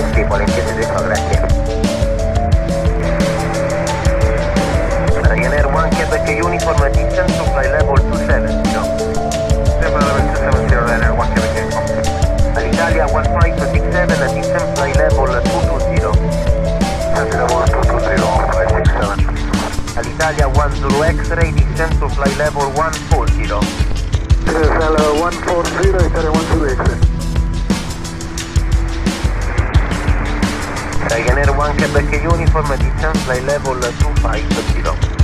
Polenski, Polenski 75, gracias. Ryanair 1 Quebec Uniform Edition Supply Level 27, no. 7770 Ryanair 1 Quebec Uniform. Alitalia 1567 Edition Supply Level 220. Level 220, 567. Alitalia 1 Zulu X-Ray Descent Supply Level 140. This 140. Ryanair 1 Quebec uniform descent fly level 250.